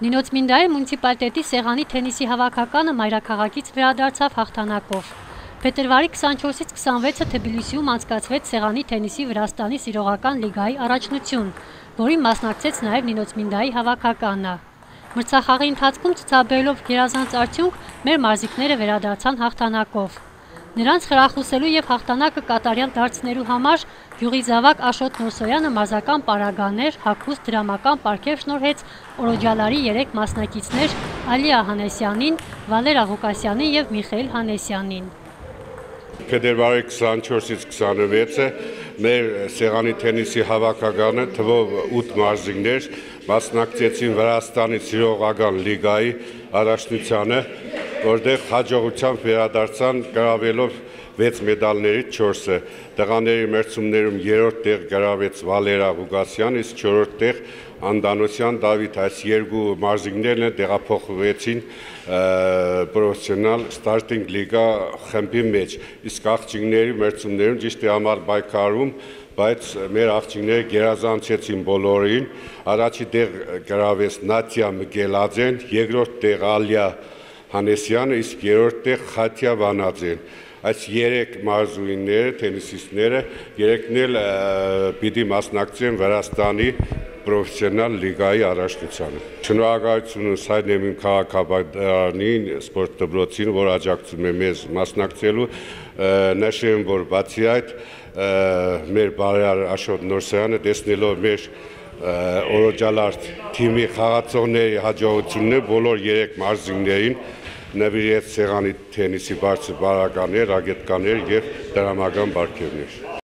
Նինոցմինդայի մունիցիպալիտետի սեղանի թենիսի հավաքականը մայրաքաղաքից վերադարձավ հաղթանակով։ Փետրվարի 24-ից 26-ը Թբիլիսիում անցկացվեց սեղանի թենիսի Վրաստանի սիրողական լիգայի առաջնություն, որին մասնակցեց նաև Նինոցմինդայի հավաքականը։ Մրցախաղի ընթացքում ցուցաբերելով գերազանց արդյունք, մեր մարզիկները վերադարձան հաղթանակով։ Նրանց խրախուսելու եւ հաղթանակը կատարյալ դարձնելու համար գյուղի զավակ Աշոտ Նոսոյանը մարզական պարագաներ, հագուստ դրամական պարգև շնորհեց Օրոջալարի 3 մասնակիցներ Ալիա Հանեսյանին, Վալերա Ղուկասյանին եւ Միխայել Հանեսյանին։ Փետրվարի 24-ից 26-ը մեր սեղանի թենիսի հավաքականը թվով 8 մարզիկներ մասնակցեցին Վրաստանի սիրողական լիգայի առաջնությանը որտեղ հաջողությամբ վերադարձան գրավելով 6 մեդալներից 4-ը։ Տղաների մրցումներում 3-րդ տեղ գրավեց Վալերա Ղուգասյան, իսկ 4-րդ տեղ Անդանոսյան Դավիթ այս երկու մարզիկներն տեղափոխվեցին պրոֆեսիոնալ ստարտինգ լիգա խմբի մեջ։ Իսկ աղջիկների մրցումներում ճիշտ է համար բայկարում բայց մեր աղջիկները գերազանցեցին բոլորին։ Առաջի տեղ գրավեց Նատիա Մգելաձեն, երկրորդ տեղ Ալիա Հանեսյանը, իսկ երրորդ տեղ Խաթիա Վանաձեն։ Այս երեք մարզուինները, թենիսիստները երեքն էլ պիտի մասնակցեն Վրաստանի պրոֆեսիոնալ լիգայի առաջնությանը։ Շնորհակալություն Սայնեմ իմ քաղաքապետարանին, սպորտ դպրոցին, որ աջակցում է մեզ մասնակցելու։ Նշեմ, որ բացի այդ մեր բարեար Աշոտ Նորսյանը տեսնելով մեր օրոջալար թիմի խաղացողների հաջողությունները բոլոր 3 մարզիկներին նվիրեց սեղանի թենիսի բարձր բարականներ, ռակետկաներ եւ դրամական բարգեւներ։